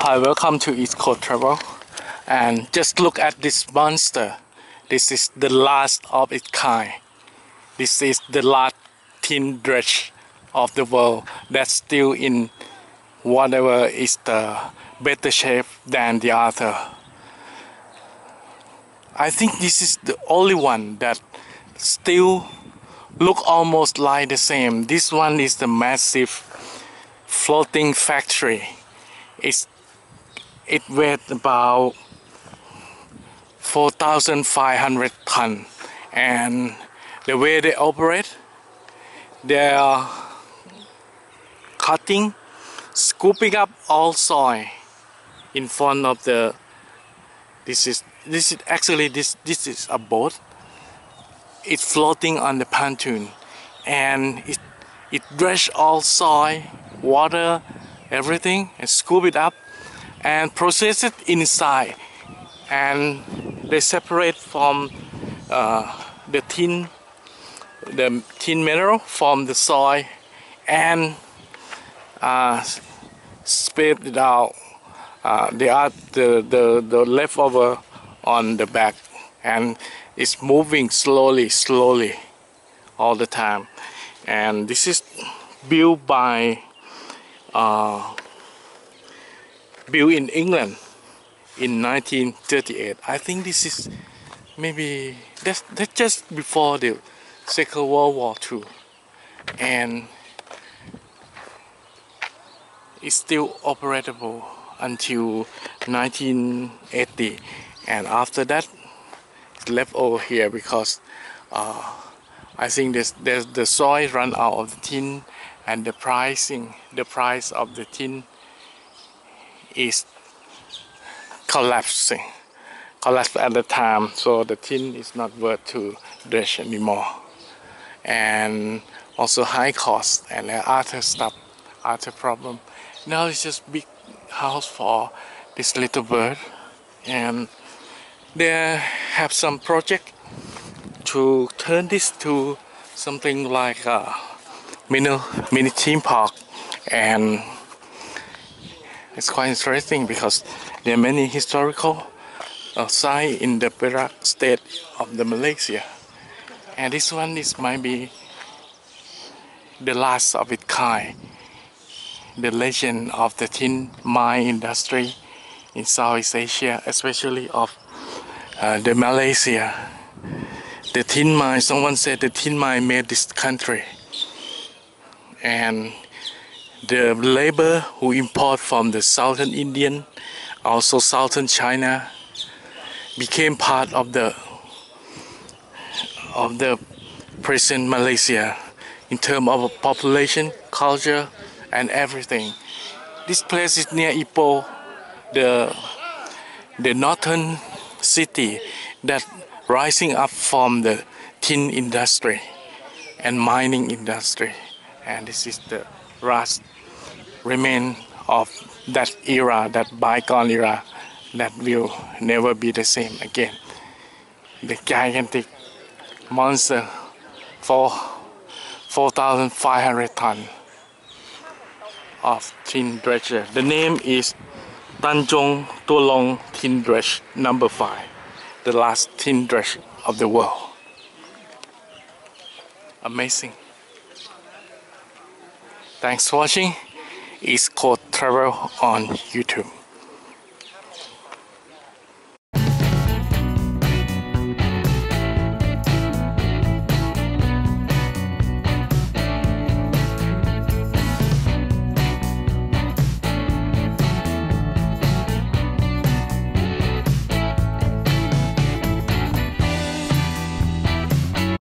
Hi, welcome to East Code Travel. And just look at this monster. This is the last of its kind. This is the last tin dredge of the world that's still in whatever is the better shape than the other. I think this is the only one that still look almost like the same. This one is the massive floating factory. It's it weighed about 4,500 ton. And the way they operate they are cutting scooping up all soil in front of the this is this is actually this this is a boat. It's floating on the pontoon. And it it dredge all soil water everything and scoop it up and process it inside. And they separate from uh, the tin the tin mineral from the soil and uh, spit it out uh, the, the, the, the leftover on the back. And it's moving slowly slowly all the time. And this is built by uh, built in England in 1938. I think this is maybe that's, that's just before the Second World War II and it's still operable until 1980 and after that it's left over here because uh, I think there's, there's the soil run out of the tin and the pricing the price of the tin is collapsing collapsed at the time so the tin is not worth to dredge anymore. And also high cost and other stuff other problem. Now it's just big house for this little bird and they have some project to turn this to something like a mini mini theme park and it's quite interesting because there are many historical uh, sites in the Perak state of the Malaysia. And this one is might be the last of its kind. The legend of the tin mine industry in Southeast Asia especially of uh, the Malaysia. The tin mine someone said the tin mine made this country. And the labor who import from the southern Indian, also southern China, became part of the of the present Malaysia in terms of population, culture, and everything. This place is near Ipoh, the the northern city that rising up from the tin industry and mining industry, and this is the last remain of that era, that bygone era, that will never be the same again. The gigantic monster for 4,500 ton of tin dredger. The name is Tanjong Tualang Tin Dredge number 5, the last tin dredge of the world. Amazing. Thanks for watching. It's called Travel on YouTube.